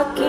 aquí.